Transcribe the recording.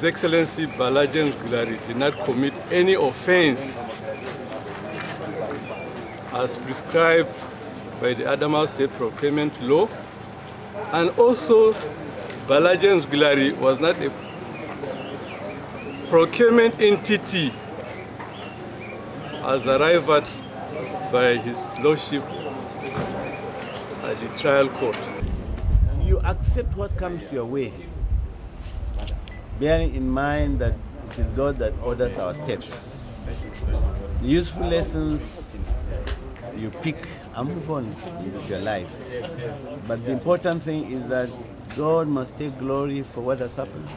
His Excellency Bala James Ngilari did not commit any offense as prescribed by the Adamawa State Procurement Law. And also, Bala James Ngilari was not a procurement entity as arrived at by his lordship at the trial court. You accept what comes your way, bearing in mind that it is God that orders our steps. The useful lessons you pick and move on with your life. But the important thing is that God must take glory for what has happened.